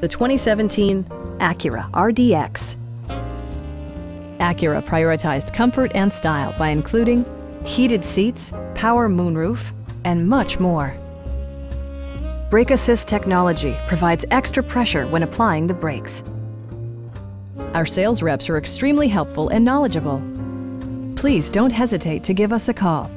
the 2017 Acura RDX. Acura prioritized comfort and style by including heated seats, power moonroof, and much more. Brake Assist technology provides extra pressure when applying the brakes. Our sales reps are extremely helpful and knowledgeable. Please don't hesitate to give us a call.